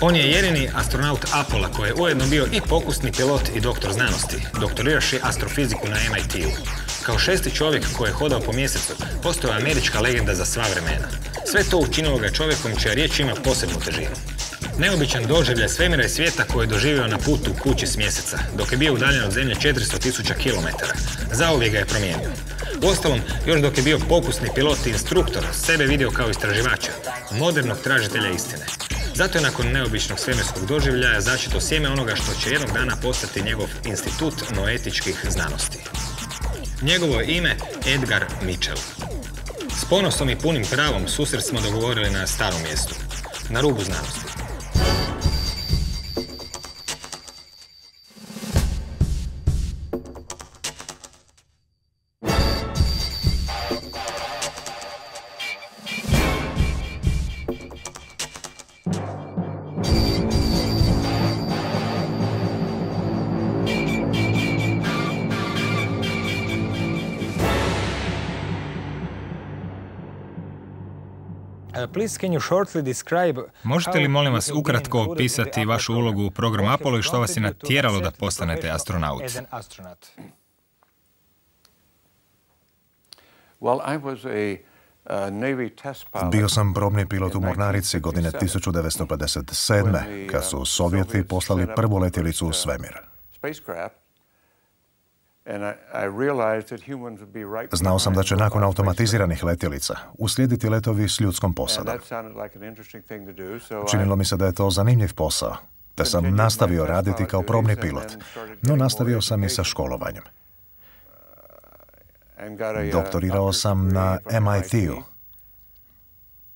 On je jedini astronaut Apola koji je ujedno bio i pokusni pilot i doktor znanosti. Doktoriraš je astrofiziku na MIT-u. Kao šesti čovjek koji je hodao po mjesecu, postoje američka legenda za sva vremena. Sve to učinilo ga čovjekom čija riječ ima posebnu težinu. Neobičan doživljaj svemira i svijeta koji je doživio na putu kući s mjeseca, dok je bio udaljen od zemlje 400.000 km. Zauvijek ga je promijenio. Uostalom, još dok je bio pokusni pilot i instruktor, sebe vidio kao istraživača, modernog tražitelja istine. Zato je nakon neobičnog svemirskog doživljaja začeto sjeme onoga što će jednog dana postati njegov institut noetičkih znanosti. Njegovo je ime Edgar Mitchell. S ponosom i punim pravom susret smo dogovorili na starom mjestu, na rubu znanosti. Možete li molim vas ukratko opisati vašu ulogu u programu Apollo i što vas je natjeralo da postanete astronaut? Bio sam probni pilot u Mornarici godine 1957. kad su Sovjeti poslali prvu letjelicu u svemir. Znao sam da će nakon automatiziranih letjelica uslijediti letovi s ljudskom posadom. Činilo mi se da je to zanimljiv posao, te sam nastavio raditi kao probni pilot, no nastavio sam i sa školovanjem. Doktorirao sam na MIT-u.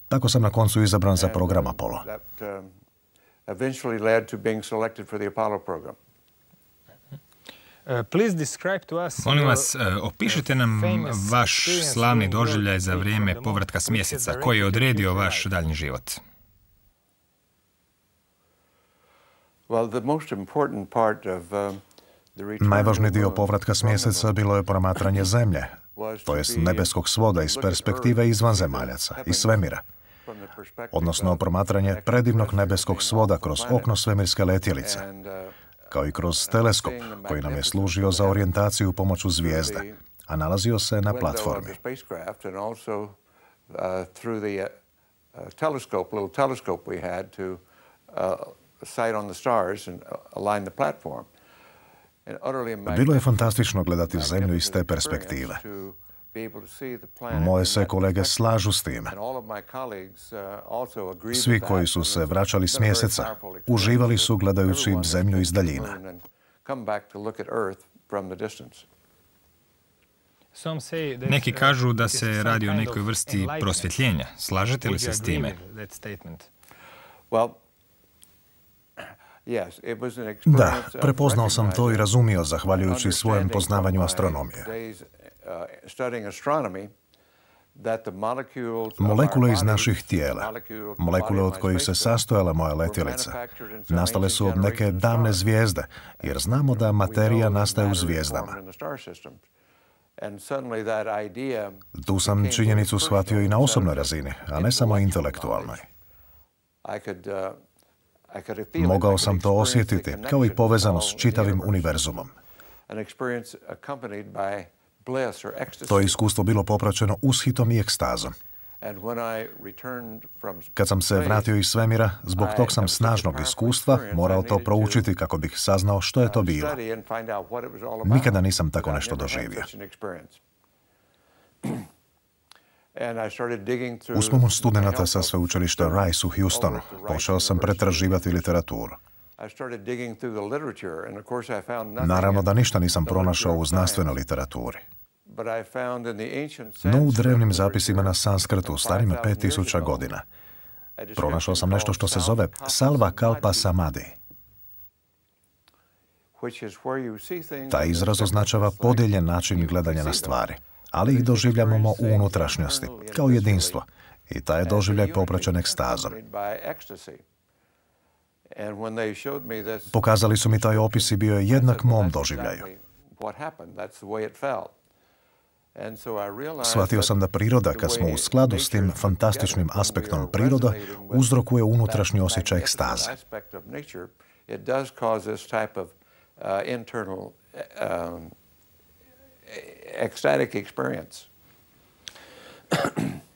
Tako sam na koncu izabran za program Apollo. Molim vas, e, opišite nam vaš slavni doživljaj za vrijeme povratka s mjeseca, koji je odredio vaš daljnji život. Najvažniji dio povratka s mjeseca bilo je promatranje zemlje, to jest nebeskog svoda iz perspektive izvanzemaljaca, iz svemira odnosno promatranje predivnog nebeskog svoda kroz okno svemirske letjelice, kao i kroz teleskop koji nam je služio za orijentaciju pomoću zvijezde, a nalazio se na platformi. Bilo je fantastično gledati zemlju iz te perspektive. Moje se kolege slažu s time. Svi koji su se vraćali s mjeseca uživali su gledajući zemlju iz daljina. Neki kažu da se radi o nekoj vrsti prosvjetljenja. Slažete li se s time? Da, prepoznao sam to i razumio zahvaljujući svojem poznavanju astronomije. Molekule iz naših tijela, molekule od kojih se sastojala moja letjelica, nastale su od neke davne zvijezde, jer znamo da materija nastaje u zvijezdama. Tu sam činjenicu shvatio i na osobnoj razini, a ne samo intelektualnoj. Mogao sam to osjetiti, kao i povezano s čitavim univerzumom. To je iskustvo bilo popraćeno ushitom i ekstazom. Kad sam se vratio iz svemira, zbog tog sam snažnog iskustva morao to proučiti kako bih saznao što je to bilo. Nikada nisam tako nešto doživio. Uz pomoć studenta sa sveučilišta Rice u Houstonu počeo sam pretraživati literaturu. Naravno da ništa nisam pronašao u znanstvenoj literaturi. No u drevnim zapisima na sanskrtu starima 5000 godina pronašao sam nešto što se zove Salva Kalpa Samadhi. Taj izraz označava podijeljen način gledanja na stvari, ali ih doživljamo u unutrašnjosti, kao jedinstvo. I taj je doživljaj popraćen ekstazom. Pokazali su mi taj opis i bio je jednak mom doživljaju. Shvatio sam da priroda, kad smo u skladu s tim fantastičnim aspektom priroda, uzrokuje unutrašnji osjećaj ekstaze.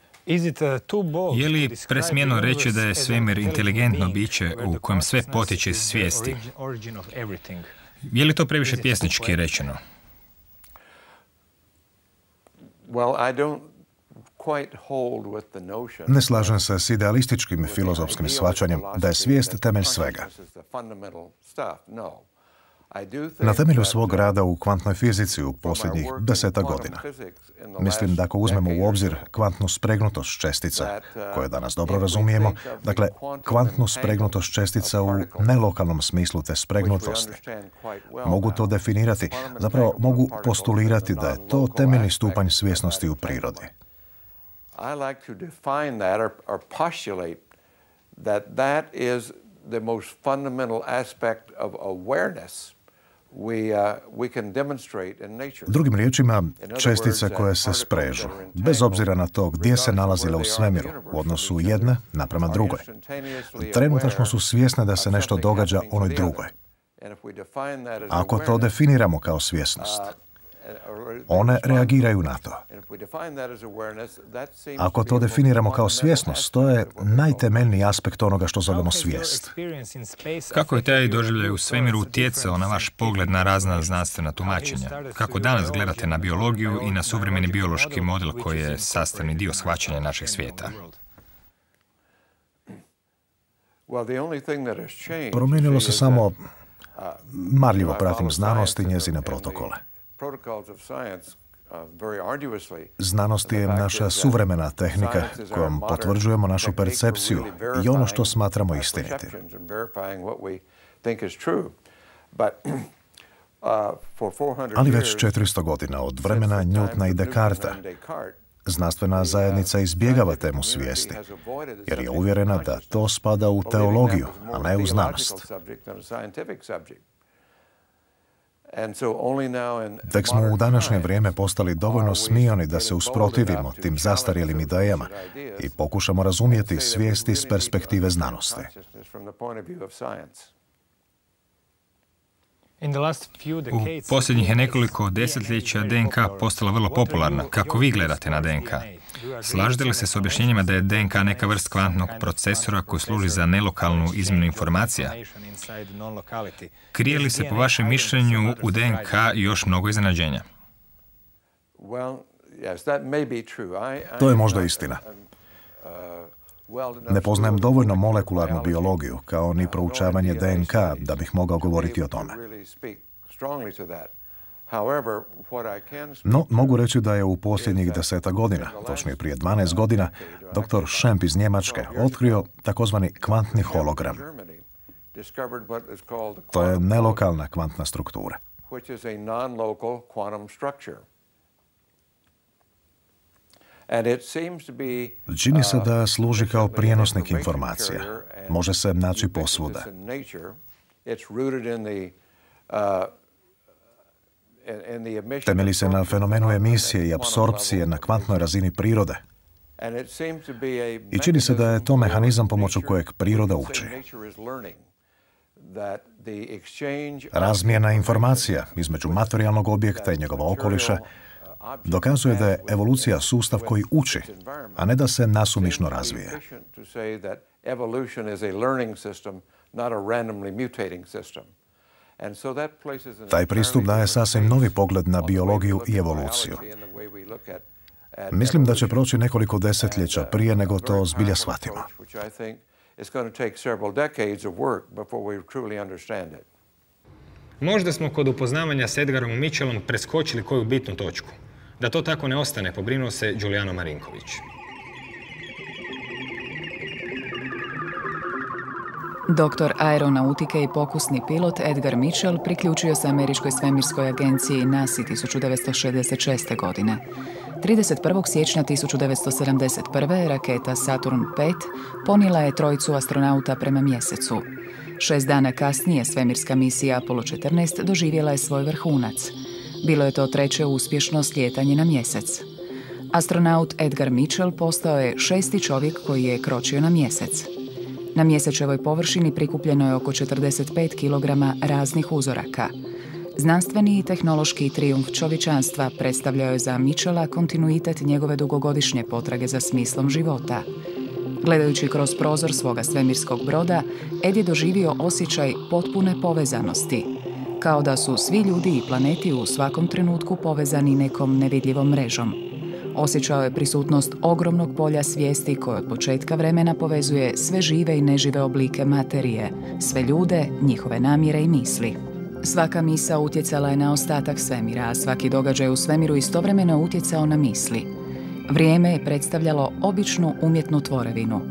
Je li presmjeno reći da je svemir inteligentno biće u kojem sve potiče iz svijesti? Je li to previše pjesnički rečeno? Ne slažem se s idealističkim filozofskim svačanjem da je svijest temelj svega. Na temelju svog rada u kvantnoj fizici u posljednjih deseta godina. Mislim da ako uzmemo u obzir kvantnu spregnutost čestica, koje danas dobro razumijemo, dakle, kvantnu spregnutost čestica u nelokalnom smislu te spregnutosti, mogu to definirati, zapravo mogu postulirati da je to temeljni stupanj svjesnosti u prirodi. I like to define that or, or postulate that that is the most fundamental aspect of awareness Uh, Drugim riječima, čestice koje se sprežu, bez obzira na to gdje se nalazile u svemiru, u odnosu jedne naprema drugoj. Trenutačno su svjesne da se nešto događa onoj drugoj. Ako to definiramo kao svjesnost, one reagiraju na to. Ako to definiramo kao svjesnost, to je najtemeljniji aspekt onoga što zovemo svijest. Kako je taj doživljaj u svemiru utjecao na vaš pogled na razna znanstvena tumačenja? Kako danas gledate na biologiju i na suvremeni biološki model koji je sastavni dio shvaćanja našeg svijeta? Promijenilo se samo marljivo pratim znanost i njezine protokole. Znanost je naša suvremena tehnika kojom potvrđujemo našu percepciju i ono što smatramo istinitim. Ali već 400 godina od vremena Newtona i Descarta znanstvena zajednica izbjegava temu svijesti, jer je uvjerena da to spada u teologiju, a ne u znanost. Tek smo u današnje vrijeme postali dovoljno smijani da se usprotivimo tim zastarjelim idejama i pokušamo razumjeti svijesti s perspektive znanosti. U posljednjih je nekoliko desetljeća DNK postala vrlo popularna. Kako vi gledate na DNK? Slažete li se s objašnjenjima da je DNK neka vrst kvantnog procesora koji služi za nelokalnu izmjenu informacija? Krije li se po vašem mišljenju u DNK još mnogo iznenađenja? To je možda istina. Ne poznajem dovoljno molekularnu biologiju, kao ni proučavanje DNK, da bih mogao govoriti o tome. No, mogu reći da je u posljednjih deseta godina, točnije prije 12 godina, dr. Schemp iz Njemačke otkrio takozvani kvantni hologram. To je nelokalna kvantna struktura. Čini se da služi kao prijenosnik informacija. Može se naći posvuda. Temeli se na fenomenu emisije i apsorpcije na kvantnoj razini prirode. I čini se da je to mehanizam pomoću kojeg priroda uči. Razmjena informacija između materijalnog objekta i njegova okoliša dokazuje da je evolucija sustav koji uči, a ne da se nasumišno razvije. Taj pristup daje sasvim novi pogled na biologiju i evoluciju. Mislim da će proći nekoliko desetljeća prije nego to zbilja shvatimo. Možda smo kod upoznavanja s Edgarom Mitchellom preskočili koju bitnu točku. Da to tako ne ostane, pobrinuo se Giuliano Marinković. Doktor aeronautike i pokusni pilot Edgar Mitchell priključio se Američkoj svemirskoj agenciji NASA 1966. godine. 31. siječnja 1971. raketa Saturn V ponijela je trojicu astronauta prema mjesecu. Šest dana kasnije svemirska misija Apollo 14 doživjela je svoj vrhunac. Bilo je to treće uspješno slijetanje na mjesec. Astronaut Edgar Mitchell postao je šesti čovjek koji je kročio na mjesec. Na mjesečevoj površini prikupljeno je oko 45 kg raznih uzoraka. Znanstveni i tehnološki triumf čovječanstva predstavljao je za Mitchella kontinuitet njegove dugogodišnje potrage za smislom života. Gledajući kroz prozor svoga svemirskog broda, Ed je doživio osjećaj potpune povezanosti, kao da su svi ljudi i planeti u svakom trenutku povezani nekom nevidljivom mrežom. Osjećao je prisutnost ogromnog polja svijesti koje od početka vremena povezuje sve žive i nežive oblike materije, sve ljude, njihove namjere i misli. Svaka misa utjecala je na ostatak svemira, a svaki događaj u svemiru istovremeno utjecao na misli. Vrijeme je predstavljalo običnu umjetnu tvorevinu.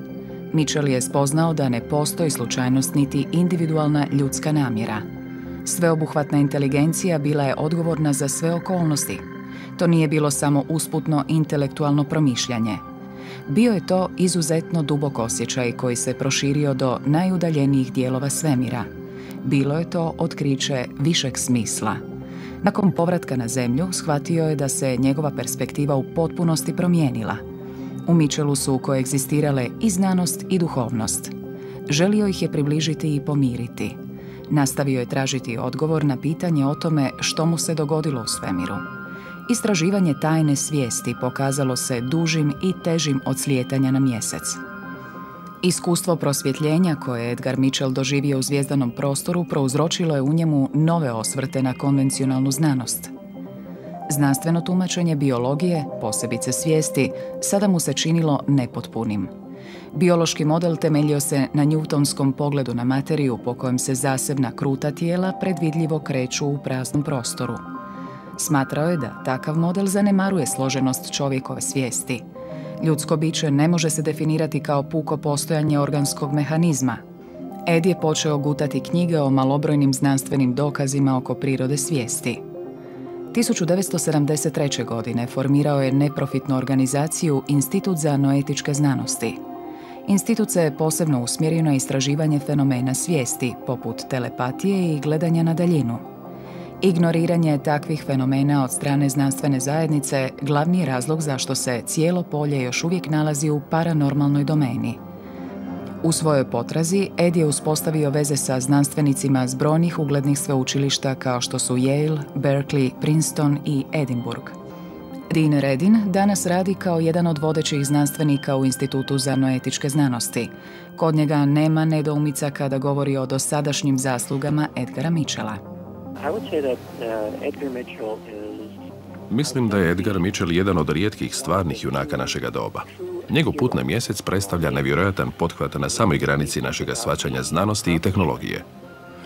Mitchell je spoznao da ne postoji slučajnost niti individualna ljudska namjera. Sveobuhvatna inteligencija bila je odgovorna za sve okolnosti, to nije bilo samo usputno intelektualno promišljanje. Bio je to izuzetno dubok osjećaj koji se proširio do najudaljenijih dijelova svemira. Bilo je to otkriće višeg smisla. Nakon povratka na zemlju shvatio je da se njegova perspektiva u potpunosti promijenila. U Mičelu su koegzistirale i znanost i duhovnost. Želio ih je približiti i pomiriti. Nastavio je tražiti odgovor na pitanje o tome što mu se dogodilo u svemiru. Istraživanje tajne svijesti pokazalo se dužim i težim od slijetanja na mjesec. Iskustvo prosvjetljenja koje je Edgar Mitchell doživio u zvijezdanom prostoru prouzročilo je u njemu nove osvrte na konvencionalnu znanost. Znanstveno tumačenje biologije, posebice svijesti, sada mu se činilo nepotpunim. Biološki model temeljio se na njutonskom pogledu na materiju po kojem se zasebna kruta tijela predvidljivo kreću u praznom prostoru – Smatrao je da takav model zanemaruje složenost čovjekove svijesti. Ljudsko biće ne može se definirati kao puko postojanje organskog mehanizma. Ed je počeo gutati knjige o malobrojnim znanstvenim dokazima oko prirode svijesti. 1973. godine formirao je neprofitnu organizaciju Institut za noetičke znanosti. Institut se je posebno usmjerio na istraživanje fenomena svijesti, poput telepatije i gledanja na daljinu. Ignoriranje takvih fenomena od strane znanstvene zajednice glavni je razlog zašto se cijelo polje još uvijek nalazi u paranormalnoj domeni. U svojoj potrazi Ed je uspostavio veze sa znanstvenicima s brojnih uglednih sveučilišta kao što su Yale, Berkeley, Princeton i Edinburgh. Dean Redin danas radi kao jedan od vodećih znanstvenika u Institutu za noetičke znanosti. Kod njega nema nedoumica kada govori o dosadašnjim zaslugama Edgara Mitchella. Uh, Mislim da je Edgar Mitchell jedan od rijetkih stvarnih junaka našega doba. Njegov put na mjesec predstavlja nevjerojatan pothvat na samoj granici našega svačanja znanosti i tehnologije.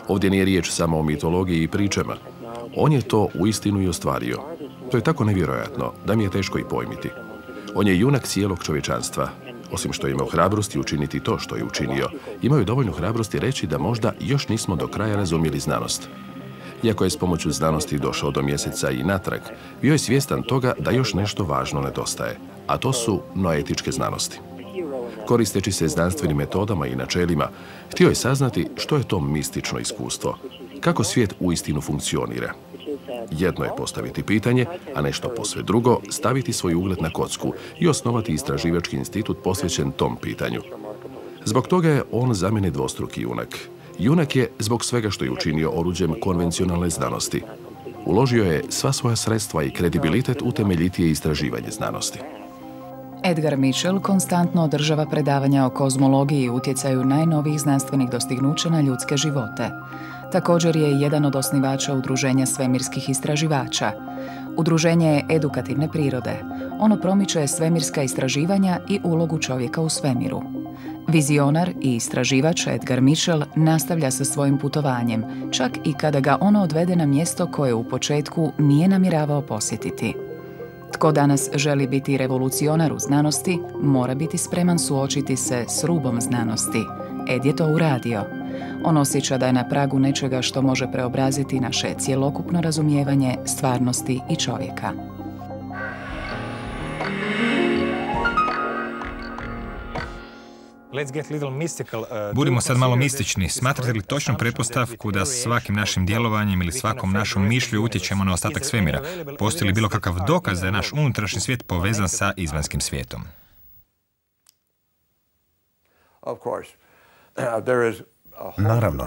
Ovdje nije riječ samo o mitologiji i pričama. On je to uistinu i ostvario. To je tako nevjerojatno da mi je teško i pojmiti. On je junak cijelog čovječanstva. Osim što je imao hrabrosti učiniti to što je učinio, imao je dovoljno hrabrosti reći da možda još nismo do kraja razumjeli znanost. Iako je s pomoću znanosti došao do mjeseca i natrag, bio je svjestan toga da još nešto važno nedostaje, a to su noetičke znanosti. Koristeći se znanstvenim metodama i načelima, htio je saznati što je to mistično iskustvo, kako svijet uistinu funkcionira. Jedno je postaviti pitanje, a nešto posve drugo, staviti svoj ugled na kocku i osnovati istraživački institut posvećen tom pitanju. Zbog toga je on za mene dvostruki junak, Junak je, zbog svega što je učinio oruđem konvencionalne znanosti, uložio je sva svoja sredstva i kredibilitet u temeljitije istraživanje znanosti. Edgar Mitchell konstantno održava predavanja o kozmologiji i utjecaju najnovijih znanstvenih dostignuća na ljudske živote. Također je jedan od osnivača Udruženja svemirskih istraživača. Udruženje je edukativne prirode. Ono promiče svemirska istraživanja i ulogu čovjeka u svemiru. Vizionar i istraživač Edgar Mitchell nastavlja sa svojim putovanjem, čak i kada ga ono odvede na mjesto koje u početku nije namjeravao posjetiti. Tko danas želi biti revolucionar u znanosti, mora biti spreman suočiti se s rubom znanosti. Ed je to uradio. On osjeća da je na pragu nečega što može preobraziti naše cjelokupno razumijevanje stvarnosti i čovjeka. Budimo sad malo mistični. Smatrate li točnu pretpostavku da svakim našim djelovanjem ili svakom našom mišlju utječemo na ostatak svemira? Postoji li bilo kakav dokaz da je naš unutrašnji svijet povezan sa izvanskim svijetom? Naravno,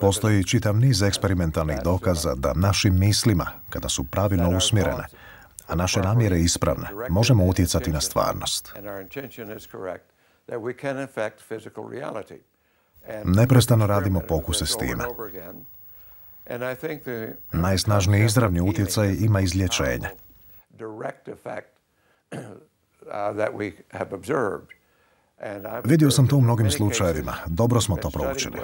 postoji čitav niz eksperimentalnih dokaza da našim mislima, kada su pravilno usmjerene, a naše namjere ispravne, možemo utjecati na stvarnost. Neprestano radimo pokuse s time. Najsnažniji izravni utjecaj ima izlječenje. Vidio sam to u mnogim slučajevima. Dobro smo to proučili.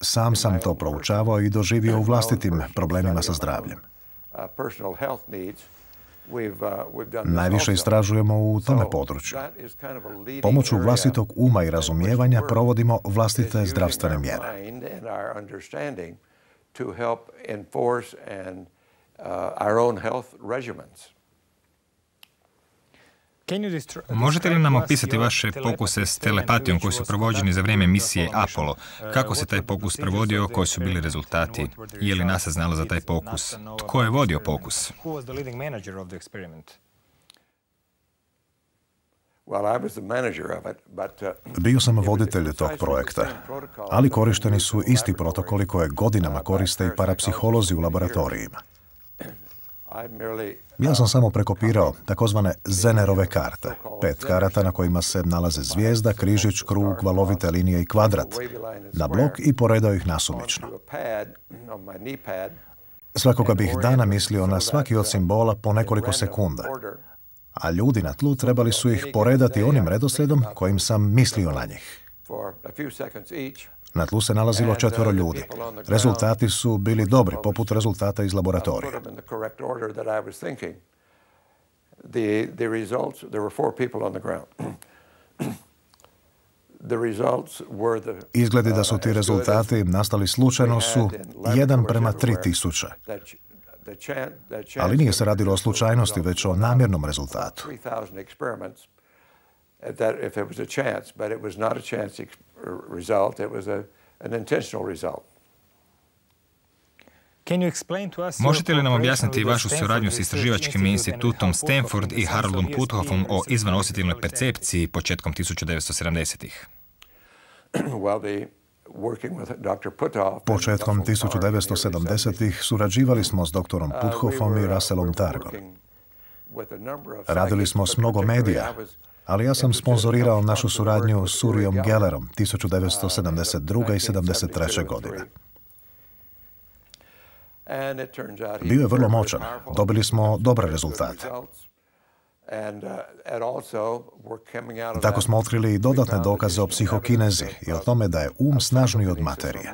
Sam sam to proučavao i doživio u vlastitim problemima sa zdravljem. Najviše istražujemo u tome području. Pomoću vlastitog uma i razumijevanja provodimo vlastite zdravstvene mjere. Možete li nam opisati vaše pokuse s telepatijom koji su provođeni za vrijeme misije Apollo? Kako se taj pokus provodio, koji su bili rezultati? Je li NASA znala za taj pokus? Tko je vodio pokus? Bio sam voditelj tog projekta, ali korišteni su isti protokoli koje godinama koriste i parapsiholozi u laboratorijima. Ja sam samo prekopirao takozvane Zenerove karte. Pet karata na kojima se nalaze zvijezda, križić, krug, valovite linije i kvadrat. Na blok i poredao ih nasumično. Svakoga bih dana mislio na svaki od simbola po nekoliko sekunda. A ljudi na tlu trebali su ih poredati onim redoslijedom kojim sam mislio na njih. Na tlu se nalazilo četvero ljudi. Rezultati su bili dobri, poput rezultata iz laboratorija. Izgledi da su ti rezultati nastali slučajno su jedan prema tri tisuće. Ali nije se radilo o slučajnosti, već o namjernom rezultatu. Možete li nam objasniti vašu suradnju s istraživačkim institutom Stanford i Haroldom Puthoffom o izvanosjetilnoj percepciji početkom 1970-ih? Početkom 1970-ih surađivali smo s doktorom uh, Puthoffom i Russellom Targom. Radili smo s mnogo medija, ali ja sam sponzorirao našu suradnju s Surijom Gellerom 1972. i 73. godine. Bio je vrlo moćan. Dobili smo dobre rezultate. Tako smo otkrili i dodatne dokaze o psihokinezi i o tome da je um snažniji od materije.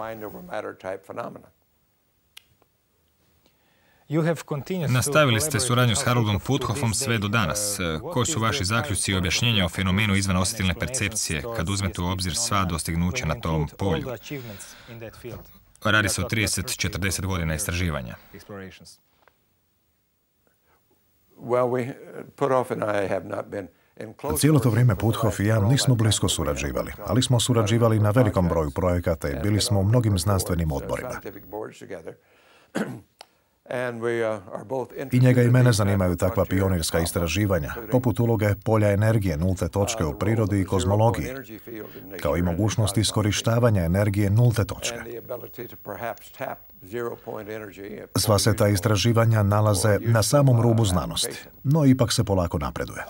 Nastavili ste suradnju s Haroldom Puthoffom sve do danas. Koji su vaši zaključci i objašnjenja o fenomenu izvan osjetilne percepcije kad uzmete u obzir sva dostignuća na tom polju? Radi se o 30-40 godina istraživanja. Cijelo to vrijeme Puthoff i ja nismo blisko surađivali, ali smo surađivali na velikom broju projekata i bili smo u mnogim znanstvenim odborima. Uh, I njega i mene zanimaju takva pionirska istraživanja, poput uloge polja energije nulte točke u prirodi i kozmologiji, kao i mogućnost iskorištavanja energije nulte točke. Sva se ta istraživanja nalaze na samom rubu znanosti, no ipak se polako napreduje.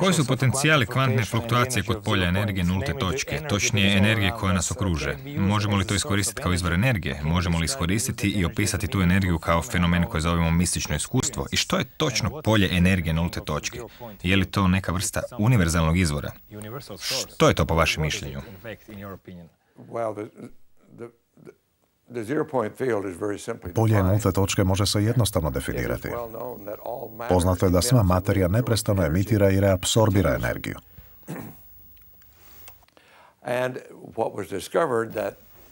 Koji su potencijali kvantne fluktuacije kod polja energije nulte točke, točnije energije koja nas okruže? Možemo li to iskoristiti kao izvor energije? Možemo li iskoristiti i opisati tu energiju kao fenomen koji zovemo mistično iskustvo? I što je točno polje energije nulte točke? Je li to neka vrsta univerzalnog izvora? Što je to po vašem mišljenju? Polje nulte točke može se jednostavno definirati. Poznato je da sva materija neprestano emitira i reabsorbira energiju.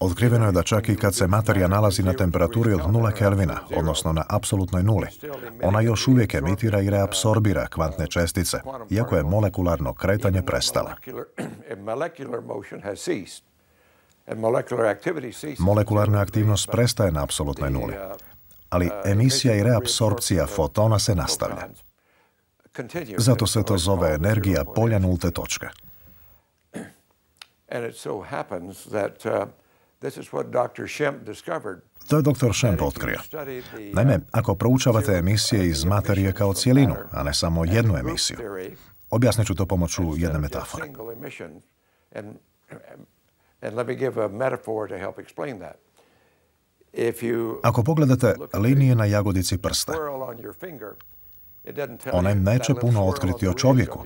Otkriveno je da čak i kad se materija nalazi na temperaturi od 0 Kelvina, odnosno na apsolutnoj nuli, ona još uvijek emitira i reabsorbira kvantne čestice, iako je molekularno kretanje prestalo. Molekularna aktivnost prestaje na apsolutnoj nuli, ali emisija i reapsorpcija fotona se nastavlja. Zato se to zove energija polja nulte točke. To je dr. Schemp otkrio. Naime, ako proučavate emisije iz materije kao cijelinu, a ne samo jednu emisiju, objasnit ću to pomoću jedne metafore. Ako pogledate linije na jagodici prsta, one neće puno otkriti o čovjeku,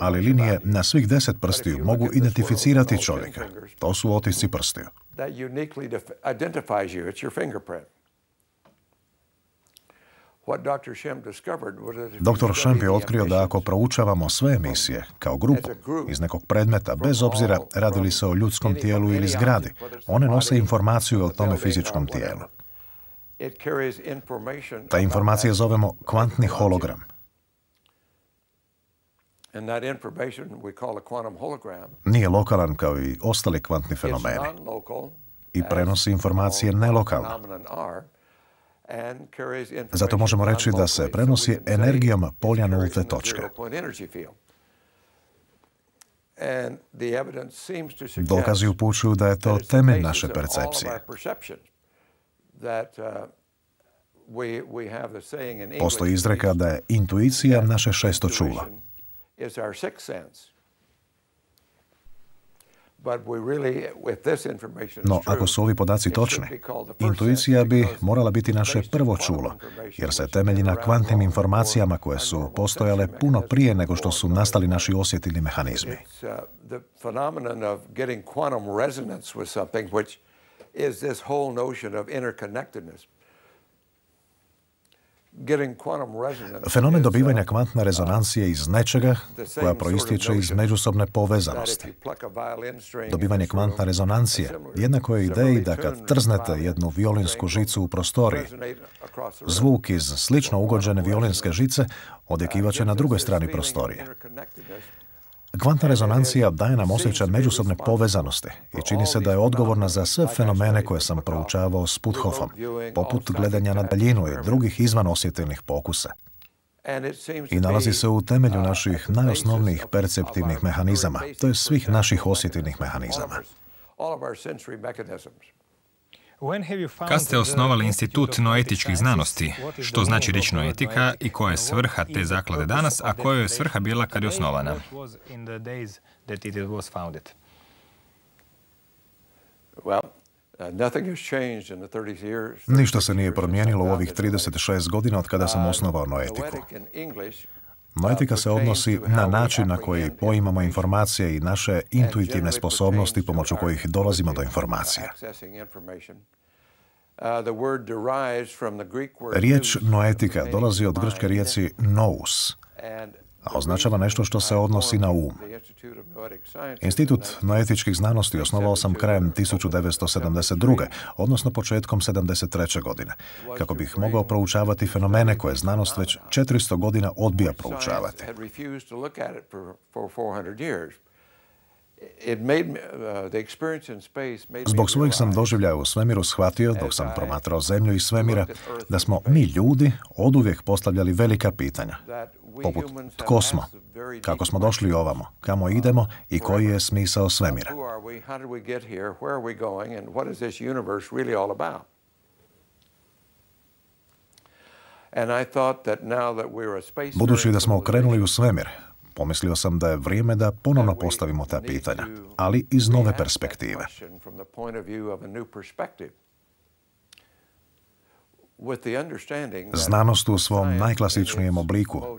ali linije na svih deset prstiju mogu identificirati čovjeka. To su otisci prstiju. Dr. Schemp je otkrio da ako proučavamo sve emisije kao grupu iz nekog predmeta, bez obzira radi li se o ljudskom tijelu ili zgradi, one nose informaciju o tome fizičkom tijelu. Ta informacija zovemo kvantni hologram. Nije lokalan kao i ostali kvantni fenomeni i prenosi informacije nelokalno. Zato možemo reći da se prenosi energijom polja nulte točke. Dokazi upućuju da je to temelj naše percepcije. Postoji izreka da je intuicija naše šesto čulo. No, ako su ovi podaci točni, intuicija bi morala biti naše prvo čulo, jer se temelji na kvantnim informacijama koje su postojale puno prije nego što su nastali naši osjetilni mehanizmi. is this whole notion of interconnectedness. Fenomen dobivanja kvantne rezonancije iz nečega koja proistječe iz međusobne povezanosti. Dobivanje kvantne rezonancije jednako je ideji da kad trznete jednu violinsku žicu u prostoriji, zvuk iz slično ugođene violinske žice odjekivaće na drugoj strani prostorije. Kvantna rezonancija daje nam osjećaj međusobne povezanosti i čini se da je odgovorna za sve fenomene koje sam proučavao s Puthofom, poput gledanja na daljinu i drugih izvan osjetilnih pokusa. I nalazi se u temelju naših najosnovnijih perceptivnih mehanizama, to je svih naših osjetilnih mehanizama. Kad ste osnovali institut noetičkih znanosti, što znači riječ noetika i koja je svrha te zaklade danas, a koja je svrha bila kad je osnovana? Ništa se nije promijenilo u ovih 36 godina od kada sam osnovao noetiku. Noetika se odnosi na način na koji poimamo informacije i naše intuitivne sposobnosti pomoću kojih dolazimo do informacija. Riječ noetika dolazi od grčke riječi nous, a označava nešto što se odnosi na um. Institut noetičkih znanosti osnovao sam krajem 1972. odnosno početkom 73. godine, kako bih mogao proučavati fenomene koje znanost već 400 godina odbija proučavati. Zbog svojih sam doživljaja u svemiru shvatio, dok sam promatrao zemlju i svemira, da smo mi ljudi oduvijek postavljali velika pitanja, poput tko smo, kako smo došli ovamo, kamo idemo i koji je smisao svemira. Budući da smo okrenuli u svemir, pomislio sam da je vrijeme da ponovno postavimo ta pitanja, ali iz nove perspektive. Znanost u svom najklasičnijem obliku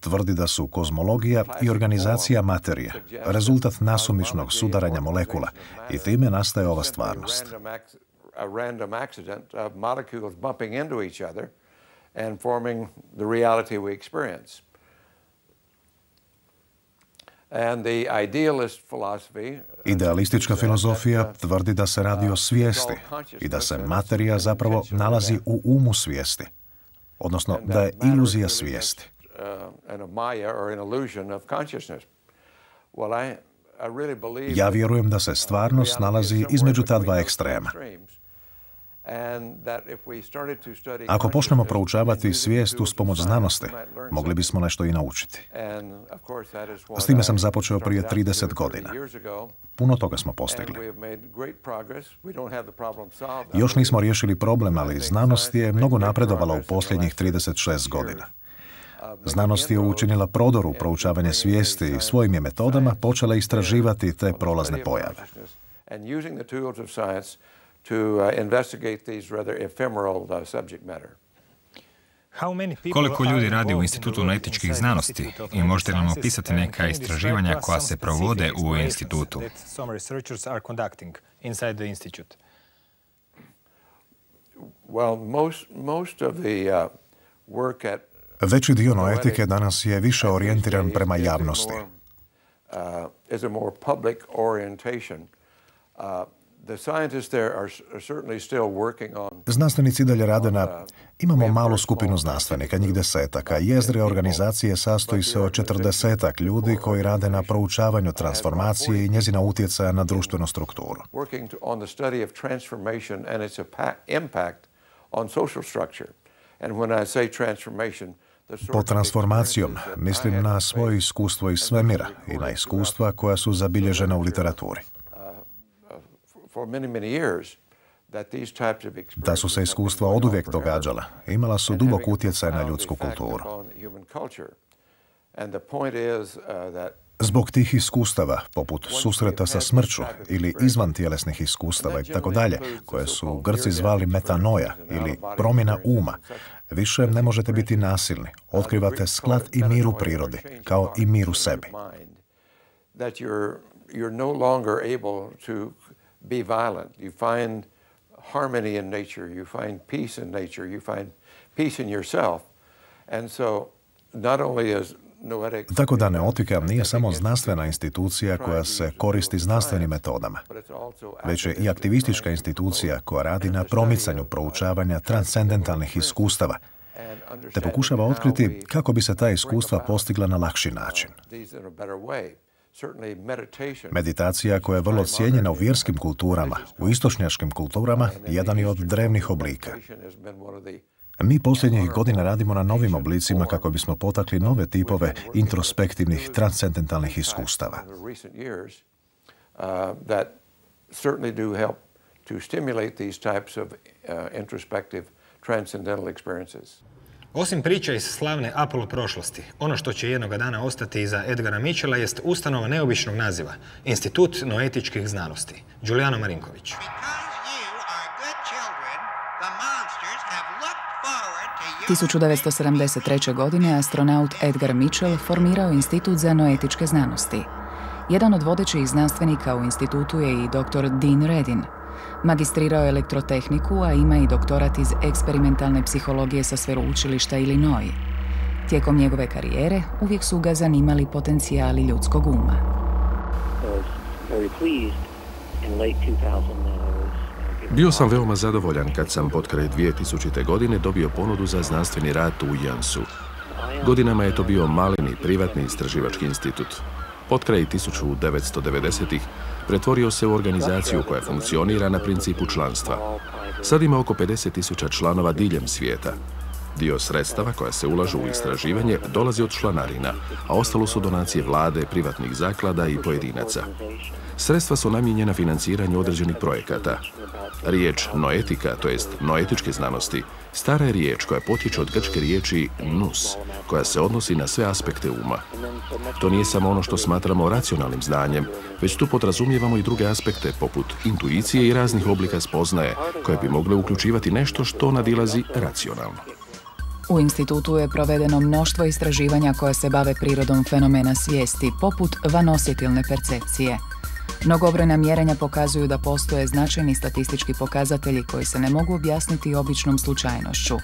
tvrdi da su kozmologija i organizacija materije rezultat nasumičnog sudaranja molekula i time nastaje ova stvarnost. Idealistička filozofija tvrdi da se radi o svijesti i da se materija zapravo nalazi u umu svijesti, odnosno da je iluzija svijesti. Ja vjerujem da se stvarnost nalazi između ta dva ekstrema. Ako počnemo proučavati svijest uz pomoć znanosti, mogli bismo nešto i naučiti. S time sam započeo prije 30 godina. Puno toga smo postigli. Još nismo riješili problem, ali znanost je mnogo napredovala u posljednjih 36 godina. Znanost je učinila prodor u proučavanje svijesti i svojim je metodama počela istraživati te prolazne pojave to uh, investigate these rather ephemeral uh, subject matter. Koliko ljudi radi u Institutu na etičkih znanosti i možete nam opisati neka istraživanja koja se provode u institutu? Veći dio noetike danas je više orijentiran prema javnosti. Znanstvenici dalje rade na... Imamo malu skupinu znanstvenika, njih desetaka. Jezre organizacije sastoji se od četrdesetak ljudi koji rade na proučavanju transformacije i njezina utjecaja na društvenu strukturu. Po transformacijom mislim na svoje iskustvo iz svemira i na iskustva koja su zabilježena u literaturi. Ta su se iskustva oduvijek događala. Imala su dubok utjecaj na ljudsku kulturu. Zbog tih iskustava, poput susreta sa smrću ili izvan tjelesnih iskustava i tako dalje, koje su Grci zvali metanoja ili promjena uma, više ne možete biti nasilni. Otkrivate sklad i mir u prirodi, kao i mir u sebi be violent. You find harmony in nature, you find peace in nature, you find peace in yourself. And so not only is tako da neotika nije samo znanstvena institucija koja se koristi znanstvenim metodama, već je i aktivistička institucija koja radi na promicanju proučavanja transcendentalnih iskustava, te pokušava otkriti kako bi se ta iskustva postigla na lakši način. Meditacija koja je vrlo cijenjena u vjerskim kulturama, u istočnjačkim kulturama, jedan je od drevnih oblika. Mi posljednjih godina radimo na novim oblicima kako bismo potakli nove tipove introspektivnih transcendentalnih iskustava. transcendental experiences. Osim priča iz slavne Apollo prošlosti, ono što će jednoga dana ostati iza Edgara Mitchella jest ustanova neobičnog naziva, Institut noetičkih znanosti. Giuliano Marinković. 1973. godine astronaut Edgar Mitchell formirao Institut za noetičke znanosti. Jedan od vodećih znanstvenika u institutu je i dr. Dean Redin, Magistrirao je elektrotehniku, a ima i doktorat iz eksperimentalne psihologije sa sveučilišta Illinois. Tijekom njegove karijere uvijek su ga zanimali potencijali ljudskog uma. Bio sam veoma zadovoljan kad sam pod kraj 2000. godine dobio ponudu za znanstveni rad u Jansu. Godinama je to bio malini privatni istraživački institut. Pod kraj 1990-ih pretvorio se u organizaciju koja funkcionira na principu članstva. Sad ima oko 50.000 članova diljem svijeta. Dio sredstava koja se ulažu u istraživanje dolazi od članarina, a ostalo su donacije vlade, privatnih zaklada i pojedinaca. Sredstva su namijenjena financiranju određenih projekata. Riječ noetika, to jest noetičke znanosti, stara je riječ koja potječe od grčke riječi nus, koja se odnosi na sve aspekte uma. To nije samo ono što smatramo racionalnim znanjem, već tu podrazumijevamo i druge aspekte poput intuicije i raznih oblika spoznaje koje bi mogle uključivati nešto što nadilazi racionalno. U institutu je provedeno mnoštvo istraživanja koje se bave prirodom fenomena svijesti, poput vanosjetilne percepcije – Mnogobrojna mjerenja pokazuju da postoje značajni statistički pokazatelji koji se ne mogu objasniti običnom slučajnošću.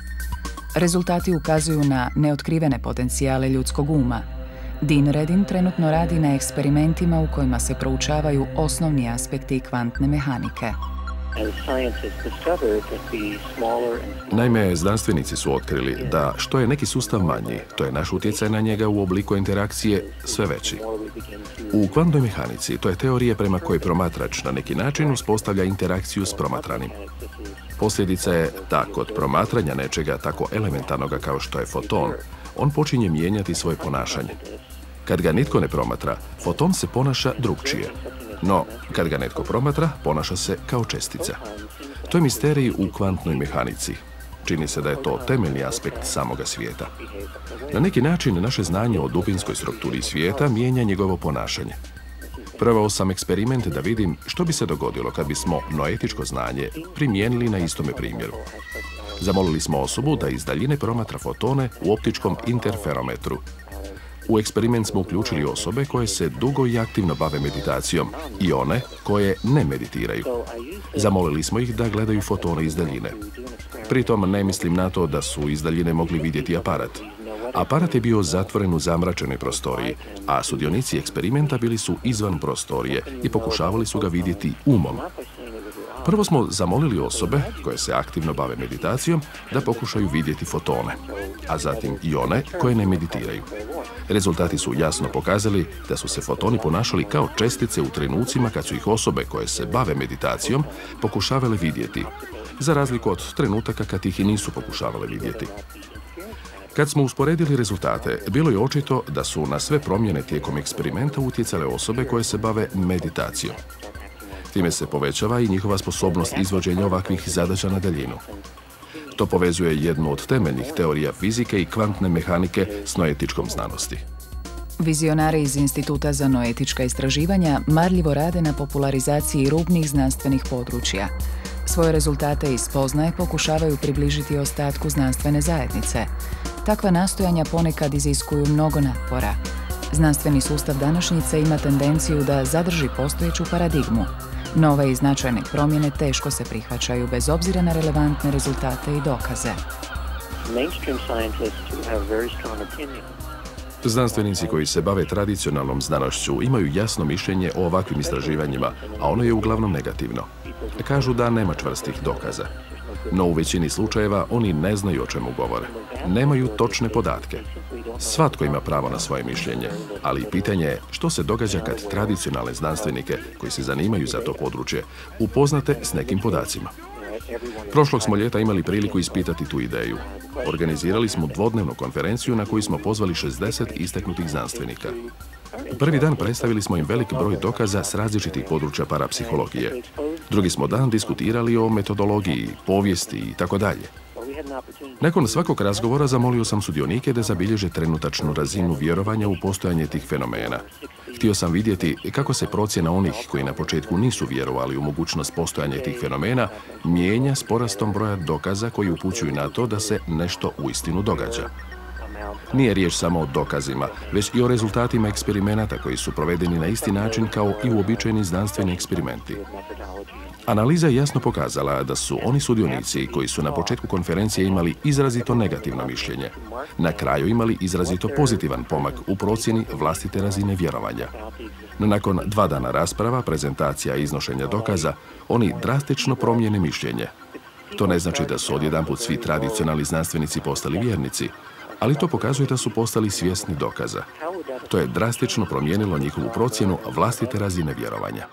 Rezultati ukazuju na neotkrivene potencijale ljudskog uma. Dean Redin trenutno radi na eksperimentima u kojima se proučavaju osnovni aspekti kvantne mehanike. Naime, znanstvenici su otkrili da što je neki sustav manji, to je naš utjecaj na njega u obliku interakcije sve veći. U kvantnoj mehanici to je teorija prema kojoj promatrač na neki način uspostavlja interakciju s promatranim. Posljedica je da kod promatranja nečega tako elementarnoga kao što je foton, on počinje mijenjati svoje ponašanje. Kad ga nitko ne promatra, foton se ponaša drugčije. No, kad ga netko promatra, ponaša se kao čestica. To je misterij u kvantnoj mehanici. Čini se da je to temeljni aspekt samoga svijeta. Na neki način naše znanje o dubinskoj strukturi svijeta mijenja njegovo ponašanje. Provao sam eksperiment da vidim što bi se dogodilo kad bismo noetičko znanje primijenili na istome primjeru. Zamolili smo osobu da iz daljine promatra fotone u optičkom interferometru. U eksperiment smo uključili osobe koje se dugo i aktivno bave meditacijom i one koje ne meditiraju. Zamolili smo ih da gledaju fotone iz daljine. Pritom ne mislim na to da su iz daljine mogli vidjeti aparat. Aparat je bio zatvoren u zamračenoj prostoriji, a sudionici eksperimenta bili su izvan prostorije i pokušavali su ga vidjeti umom. Prvo smo zamolili osobe koje se aktivno bave meditacijom da pokušaju vidjeti fotone, a zatim i one koje ne meditiraju. Rezultati su jasno pokazali da su se fotoni ponašali kao čestice u trenucima kad su ih osobe koje se bave meditacijom pokušavale vidjeti, za razliku od trenutaka kad ih i nisu pokušavale vidjeti. Kad smo usporedili rezultate, bilo je očito da su na sve promjene tijekom eksperimenta utjecale osobe koje se bave meditacijom. Time se povećava i njihova sposobnost izvođenja ovakvih zadaća na daljinu. To povezuje jednu od temeljnih teorija fizike i kvantne mehanike s noetičkom znanosti. Vizionari iz Instituta za noetička istraživanja marljivo rade na popularizaciji rubnih znanstvenih područja. Svoje rezultate i spoznaje pokušavaju približiti ostatku znanstvene zajednice. Takva nastojanja ponekad iziskuju mnogo napora. Znanstveni sustav današnjice ima tendenciju da zadrži postojeću paradigmu. Nove i značajne promjene teško se prihvaćaju bez obzira na relevantne rezultate i dokaze. Znanstvenici koji se bave tradicionalnom znanošću imaju jasno mišljenje o ovakvim istraživanjima, a ono je uglavnom negativno. Kažu da nema čvrstih dokaza. No u većini slučajeva oni ne znaju o čemu govore. Nemaju točne podatke. Svatko ima pravo na svoje mišljenje, ali pitanje je što se događa kad tradicionalne znanstvenike koji se zanimaju za to područje upoznate s nekim podacima. Prošlog smo ljeta imali priliku ispitati tu ideju. Organizirali smo dvodnevnu konferenciju na koju smo pozvali 60 isteknutih znanstvenika. Prvi dan predstavili smo im velik broj dokaza s različitih područja parapsihologije. Drugi smo dan diskutirali o metodologiji, povijesti i tako dalje. Nakon svakog razgovora zamolio sam sudionike da zabilježe trenutačnu razinu vjerovanja u postojanje tih fenomena. Htio sam vidjeti kako se procjena onih koji na početku nisu vjerovali u mogućnost postojanja tih fenomena mijenja s porastom broja dokaza koji upućuju na to da se nešto uistinu događa. Nije riječ samo o dokazima, već i o rezultatima eksperimenata koji su provedeni na isti način kao i uobičajeni znanstveni eksperimenti. Analiza je jasno pokazala da su oni sudionici koji su na početku konferencije imali izrazito negativno mišljenje, na kraju imali izrazito pozitivan pomak u procjeni vlastite razine vjerovanja. Nakon dva dana rasprava, prezentacija i iznošenja dokaza, oni drastično promijene mišljenje. To ne znači da su odjedanput svi tradicionalni znanstvenici postali vjernici, ali to pokazuje da su postali svjesni dokaza. To je drastično promijenilo njihovu procjenu vlastite razine vjerovanja.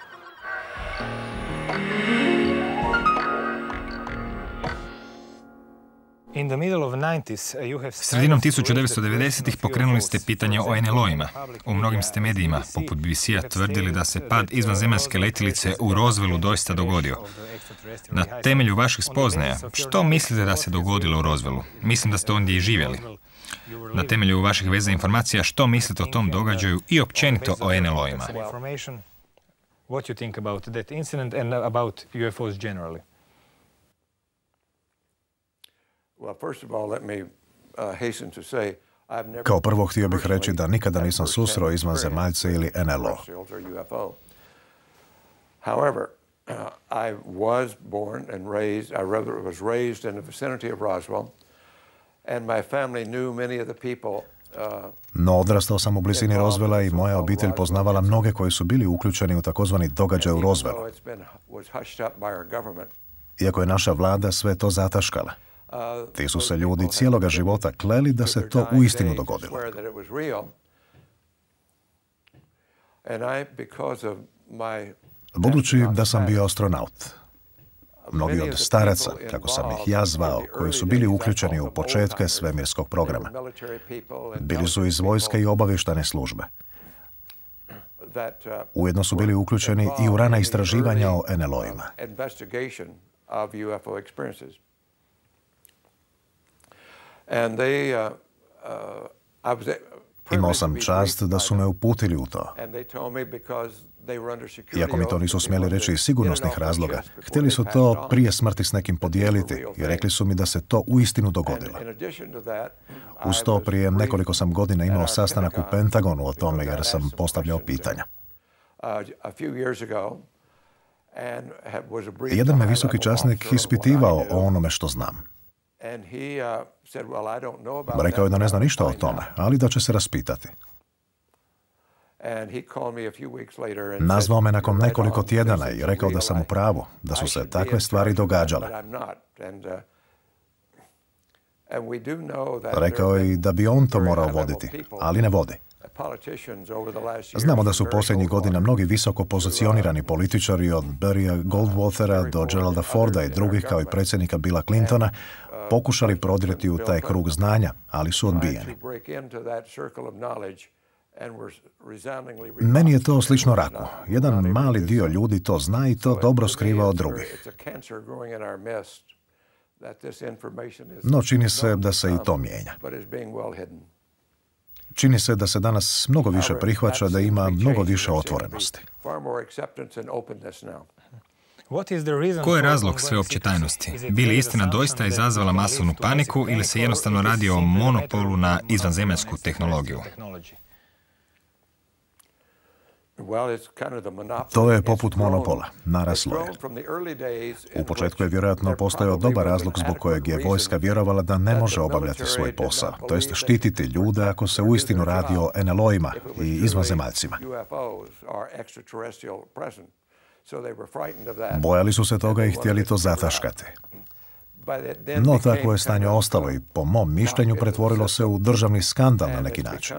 Sredinom 1990-ih pokrenuli ste pitanje o NLO-ima. U mnogim ste medijima, poput BBC-a, tvrdili da se pad izvanzemaljske letilice u Rozvelu doista dogodio. Na temelju vaših spoznaja, što mislite da se dogodilo u Rozvelu? Mislim da ste ondje i živjeli. Na temelju vaših veza informacija, što mislite o tom događaju i općenito o NLO-ima? What you think about that incident and about UFOs generally? Kao prvo htio bih reći da nikada nisam susreo izvan zemaljce ili NLO. However, uh, I was born and raised, I was raised in the vicinity of Roswell, and my family knew many of the people No odrastao sam u blizini Rozvela i moja obitelj poznavala mnoge koji su bili uključeni u takozvani događaj u Rozvelu. Iako je naša vlada sve to zataškala. Ti su se ljudi cijeloga života kleli da se to uistinu dogodilo. Budući da sam bio astronaut, mnogi od staraca, kako sam ih ja zvao, koji su bili uključeni u početke svemirskog programa. Bili su iz vojske i obavještane službe. Ujedno su bili uključeni i u rana istraživanja o NLO-ima. Imao sam čast da su me uputili u to. Iako mi to nisu smjeli reći iz sigurnosnih razloga, htjeli su to prije smrti s nekim podijeliti i rekli su mi da se to uistinu dogodilo. Uz to prije nekoliko sam godina imao sastanak u Pentagonu o tome jer sam postavljao pitanja. Jedan me visoki časnik ispitivao o onome što znam. Rekao je da ne zna ništa o tome, ali da će se raspitati. Nazvao me nakon nekoliko tjedana i rekao da sam u pravu, da su se takve stvari događale. Rekao je i da bi on to morao voditi, ali ne vodi. Znamo da su posljednjih godina mnogi visoko pozicionirani političari od Barrya Goldwatera do Geralda Forda i drugih kao i predsjednika Billa Clintona pokušali prodirati u taj krug znanja, ali su odbijeni. Meni je to slično raku. Jedan mali dio ljudi to zna i to dobro skriva od drugih. No čini se da se i to mijenja. Čini se da se danas mnogo više prihvaća, da ima mnogo više otvorenosti. Koji je razlog sveopće tajnosti? Bili istina doista izazvala masovnu paniku ili se jednostavno radi o monopolu na izvanzemaljsku tehnologiju? To je poput monopola, naraslo je. U početku je vjerojatno postojao dobar razlog zbog kojeg je vojska vjerovala da ne može obavljati svoj posao, to jest štititi ljude ako se uistinu radi o NLO-ima i izvanzemaljcima. Bojali su se toga i htjeli to zataškati. No takvo je stanje ostalo i po mom mišljenju pretvorilo se u državni skandal na neki način.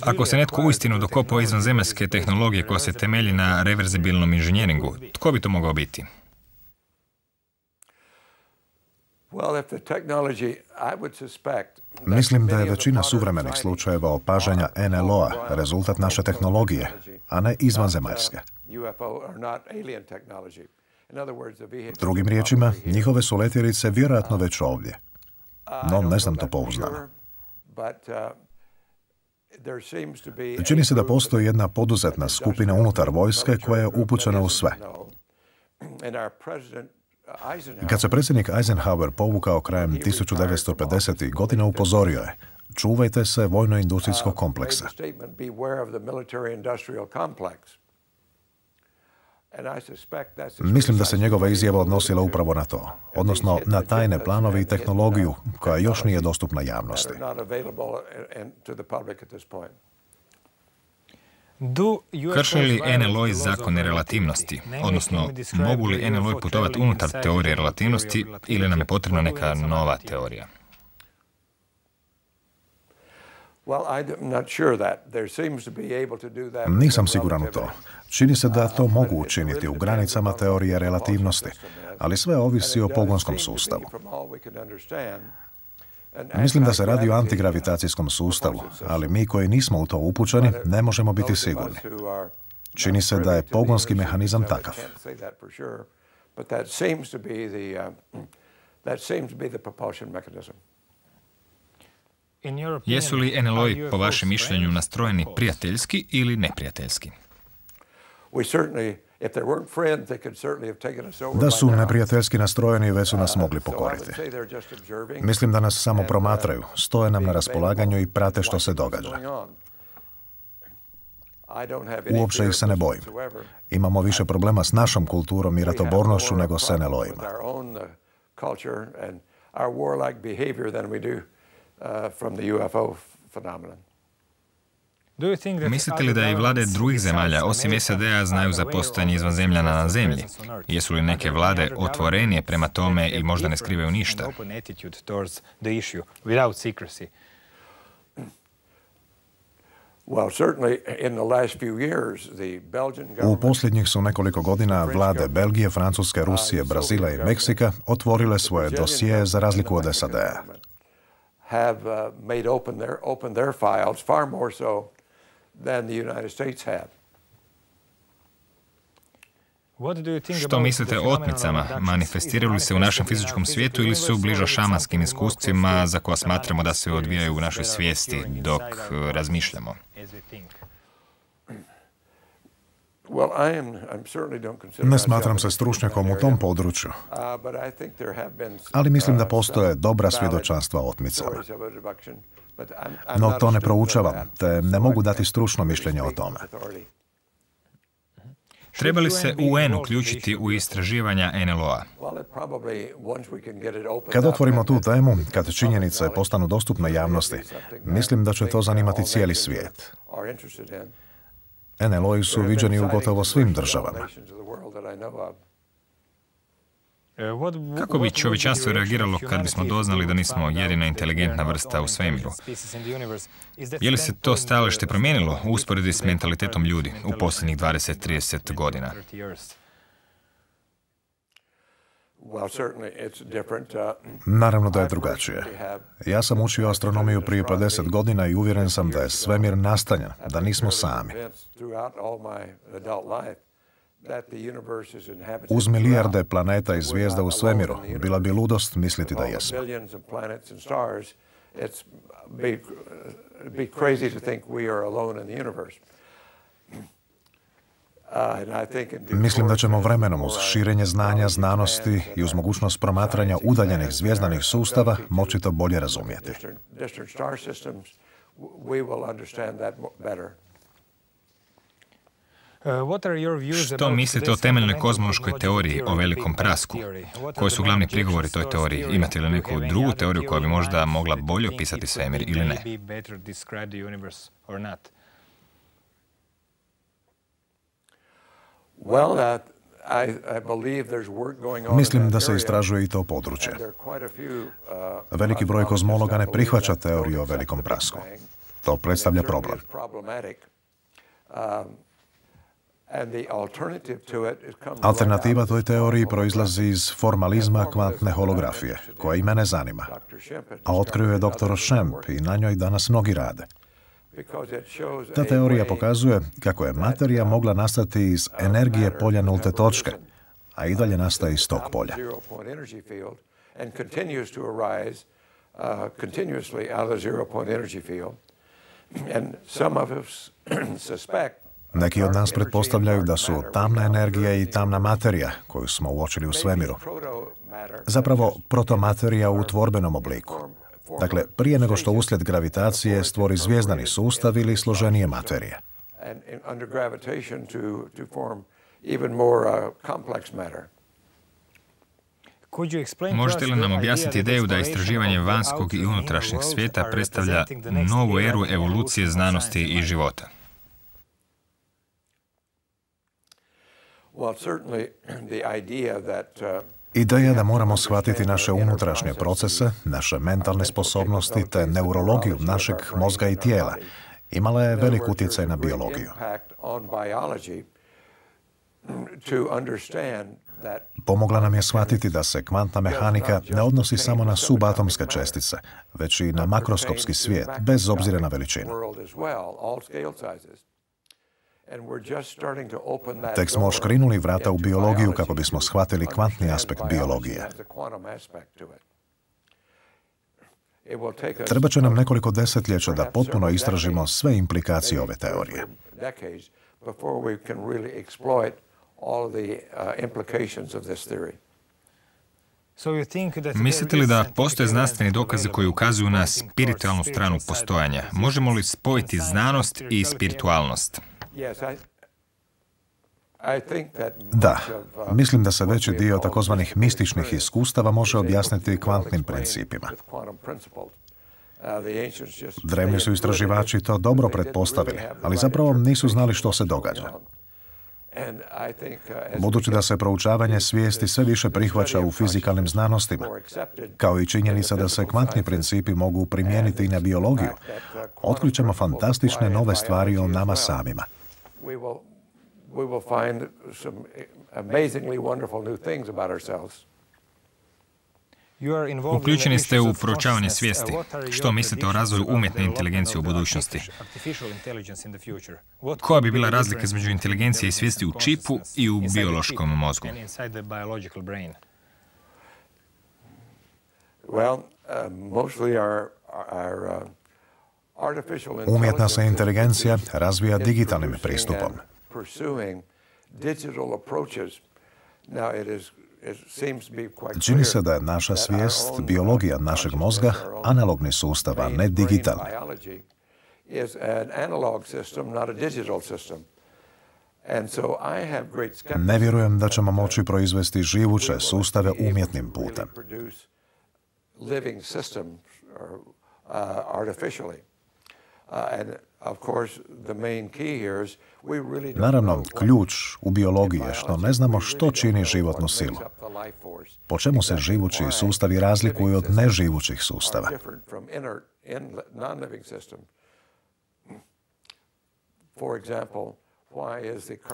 Ako se netko uistinu dokopao izvan zemaljske tehnologije koja se temelji na reverzibilnom inženjeringu, tko bi to mogao biti? Mislim da je većina suvremenih slučajeva opažanja NLO-a rezultat naše tehnologije, a ne izvanzemaljske. Drugim riječima, njihove su letjelice vjerojatno već ovdje. No, ne znam to pouzdano. Čini se da postoji jedna poduzetna skupina unutar vojske koja je upućena u sve. Kad se predsjednik Eisenhower povukao krajem 1950. godina upozorio je čuvajte se vojno-industrijskog kompleksa. Mislim da se njegova izjava odnosila upravo na to, odnosno na tajne planove i tehnologiju koja još nije dostupna javnosti. Krše li NLO zakone relativnosti, odnosno mogu li NLO putovati unutar teorije relativnosti ili nam je potrebna neka nova teorija? Nisam siguran u to. Čini se da to mogu učiniti u granicama teorije relativnosti, ali sve ovisi o pogonskom sustavu. Mislim da se radi o antigravitacijskom sustavu, ali mi koji nismo u to upućeni ne možemo biti sigurni. Čini se da je pogonski mehanizam takav. Jesu li NLO-i po vašem mišljenju nastrojeni prijateljski ili neprijateljski? Da su neprijateljski nastrojeni, već su nas mogli pokoriti. Mislim da nas samo promatraju, stoje nam na raspolaganju i prate što se događa. Uopće ih se ne bojim. Imamo više problema s našom kulturom i ratobornošću nego s NLO-ima. and our warlike behavior than we do uh, from the UFO phenomenon. Mislite li da i vlade drugih zemalja, osim SAD-a, znaju za postojanje izvanzemljana na zemlji? Jesu li neke vlade otvorenije prema tome i možda ne skrivaju ništa? U posljednjih su nekoliko godina vlade Belgije, Francuske, Rusije, Brazila i Meksika otvorile svoje dosije za razliku od SAD-a. have uh, made open their, open their files far more so than the United States have. Što mislite o otmicama? Manifestiraju li se u našem fizičkom svijetu ili su bližo šamanskim iskustvima za koja smatramo da se odvijaju u našoj svijesti dok eh, razmišljamo? Ne smatram se stručnjakom u tom području, uh, ali mislim da postoje dobra svjedočanstva o otmicama. No to ne proučavam, te ne mogu dati stručno mišljenje o tome. Treba li se UN uključiti u istraživanja NLO-a? Kad otvorimo tu temu, kad činjenice postanu dostupne javnosti, mislim da će to zanimati cijeli svijet. NLO-i su viđeni u gotovo svim državama. Kako bi čovječanstvo reagiralo kad bismo doznali da nismo jedina inteligentna vrsta u svemiru? Je li se to stajalište promijenilo u usporedi s mentalitetom ljudi u posljednjih 20-30 godina? Naravno da je drugačije. Ja sam učio astronomiju prije 50 godina i uvjeren sam da je svemir nastanjen, da nismo sami. Uz milijarde planeta i zvijezda u svemiru, bila bi ludost misliti da jesmo. Mislim da ćemo vremenom uz širenje znanja, znanosti i uz mogućnost promatranja udaljenih zvijezdanih sustava moći to bolje razumijeti. Što mislite o temeljnoj kozmološkoj teoriji o velikom prasku? Koji su glavni prigovori toj teoriji? Imate li neku drugu teoriju koja bi možda mogla bolje opisati svemir ili ne? Mislim da se istražuje i to područje. Uh, Veliki broj kozmologa ne prihvaća teoriju o velikom prasku. To predstavlja problem. Alternativa toj teoriji proizlazi iz formalizma kvantne holografije, koja i mene zanima. A otkrio je dr. Šemp i na njoj danas mnogi rade. Ta teorija pokazuje kako je materija mogla nastati iz energije polja nulte točke, a i dalje nastaje iz tog polja. Neki od nas pretpostavljaju da su tamna energija i tamna materija koju smo uočili u svemiru. Zapravo protomaterija u tvorbenom obliku. Dakle, prije nego što uslijed gravitacije stvori zvijezdani sustav ili složenije materije. Možete li nam objasniti ideju da istraživanje vanjskog i unutrašnjeg svijeta predstavlja novu eru evolucije znanosti i života? Ideja da moramo shvatiti naše unutrašnje procese, naše mentalne sposobnosti te neurologiju našeg mozga i tijela imala je velik utjecaj na biologiju. Pomogla nam je shvatiti da se kvantna mehanika ne odnosi samo na subatomske čestice, već i na makroskopski svijet, bez obzira na veličinu. Tek smo škrinuli vrata u biologiju kako bismo shvatili kvantni aspekt biologije. Treba će nam nekoliko desetljeća da potpuno istražimo sve implikacije ove teorije. Mislite li da postoje znanstveni dokazi koji ukazuju na spiritualnu stranu postojanja? Možemo li spojiti znanost i spiritualnost? Da, mislim da se veći dio takozvanih mističnih iskustava može objasniti kvantnim principima. Drevni su istraživači to dobro pretpostavili, ali zapravo nisu znali što se događa. Budući da se proučavanje svijesti sve više prihvaća u fizikalnim znanostima, kao i činjenica da se kvantni principi mogu primijeniti i na biologiju, otkrićemo fantastične nove stvari o nama samima. Uključeni ste u proučavanje svijesti. Što mislite o razvoju umjetne inteligencije u budućnosti? Koja bi bila razlika između inteligencije i svijesti u čipu i u biološkom mozgu? Umjetna se inteligencija razvija digitalnim pristupom. Čini se da je naša svijest, biologija našeg mozga, analogni sustav, a ne digitalni. Ne vjerujem da ćemo moći proizvesti živuće sustave umjetnim putem. Naravno, ključ u biologiji je što ne znamo što čini životnu silu. Po čemu se živući sustavi razlikuju od neživućih sustava?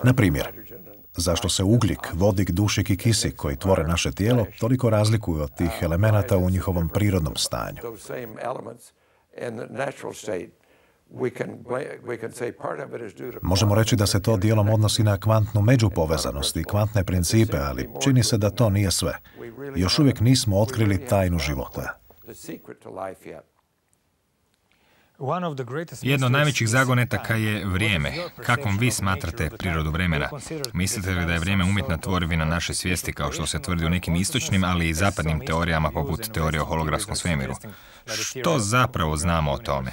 Na primjer, zašto se ugljik, vodik, dušik i kisik koji tvore naše tijelo toliko razlikuju od tih elemenata u njihovom prirodnom stanju? Možemo reći da se to dijelom odnosi na kvantnu međupovezanost i kvantne principe, ali čini se da to nije sve. Još uvijek nismo otkrili tajnu života. Jedno od najvećih zagonetaka je vrijeme. Kakvom vi smatrate prirodu vremena? Mislite li da je vrijeme umjetna tvorevina naše svijesti kao što se tvrdi u nekim istočnim, ali i zapadnim teorijama poput teorije o holografskom svemiru? Što zapravo znamo o tome?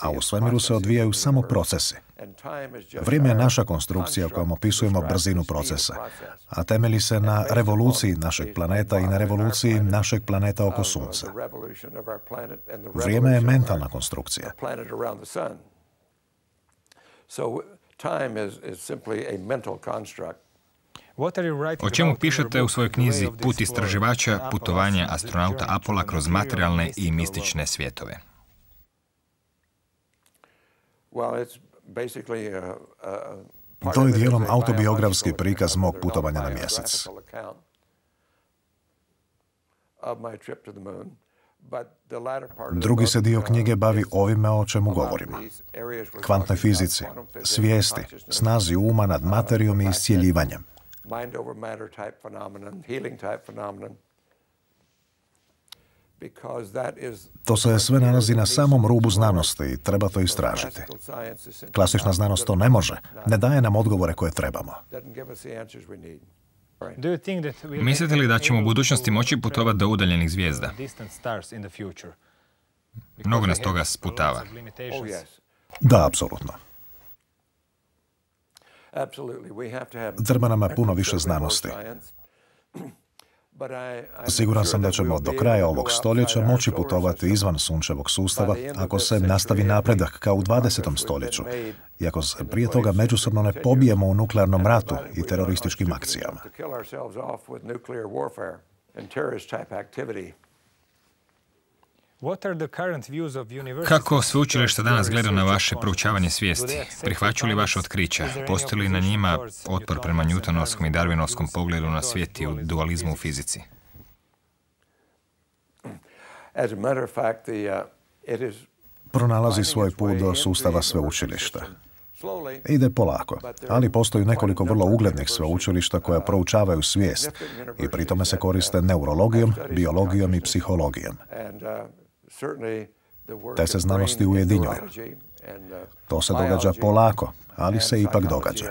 a u svemiru se odvijaju samo procesi. Vrijeme je naša konstrukcija kojom opisujemo brzinu procesa, a temelji se na revoluciji našeg planeta i na revoluciji našeg planeta oko Sunca. Vrijeme je mentalna konstrukcija. O čemu pišete u svojoj knjizi Put istraživača, putovanja astronauta Apola kroz materijalne i mistične svjetove? To je dijelom autobiografski prikaz mog putovanja na mjesec. Drugi se dio knjige bavi ovime o čemu govorimo. Kvantnoj fizici, svijesti, snazi uma nad materijom i iscijeljivanjem. To se sve nalazi na samom rubu znanosti i treba to istražiti. Klasična znanost to ne može, ne daje nam odgovore koje trebamo. Mislite li da ćemo u budućnosti moći putovati do udaljenih zvijezda? Mnogo nas toga sputava. Da, apsolutno. Treba nam puno više znanosti. Siguran sam da ćemo do kraja ovog stoljeća moći putovati izvan sunčevog sustava ako se nastavi napredak kao u 20. stoljeću i ako se prije toga međusobno ne pobijemo u nuklearnom ratu i terorističkim akcijama. Kako sveučilište danas gleda na vaše proučavanje svijesti? Prihvaćaju li vaše otkrića? Postoji li na njima otpor prema Newtonovskom i Darwinovskom pogledu na svijet i u dualizmu u fizici? Pronalazi svoj put do sustava sveučilišta. Ide polako, ali postoji nekoliko vrlo uglednih sveučilišta koja proučavaju svijest i pritome se koriste neurologijom, biologijom i psihologijom. Te se znanosti ujedinjuju. To se događa polako, ali se ipak događa.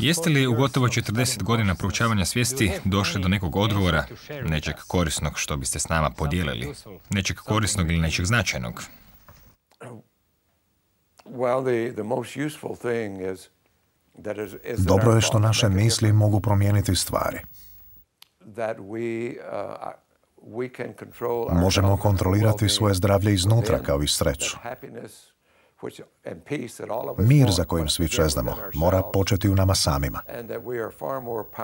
Jeste li u gotovo 40 godina proučavanja svijesti došli do nekog odgovora, nečeg korisnog što biste s nama podijelili, nečeg korisnog ili nečeg značajnog? Dobro je što naše misli mogu promijeniti stvari. Uh, Možemo kontrolirati svoje zdravlje iznutra kao i sreću. Mir za kojim svi čeznamo mora početi u nama samima.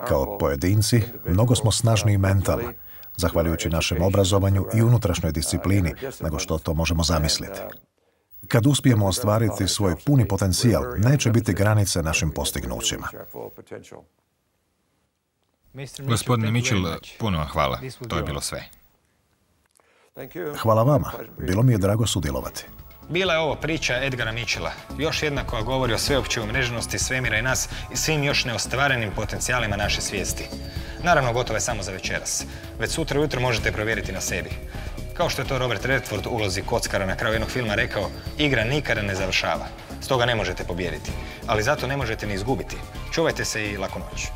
Kao pojedinci, mnogo smo snažniji mentalno, zahvaljujući našem obrazovanju i unutrašnjoj disciplini, nego što to možemo zamisliti. Kad uspijemo ostvariti svoj puni potencijal, neće biti granice našim postignućima. Gospodine Mitchell, puno vam hvala. To je bilo sve. Hvala vama. Bilo mi je drago sudjelovati. Bila je ovo priča Edgara Mitchella, još jedna koja govori o sveopćoj umreženosti svemira i nas i svim još neostvarenim potencijalima naše svijesti. Naravno, gotovo je samo za večeras. Već sutra ujutro možete provjeriti na sebi. Kao što je to Robert Redford u ulozi kockara na kraju jednog filma rekao, igra nikada ne završava. Stoga ne možete pobijediti. Ali zato ne možete ni izgubiti. Čuvajte se i lako noć.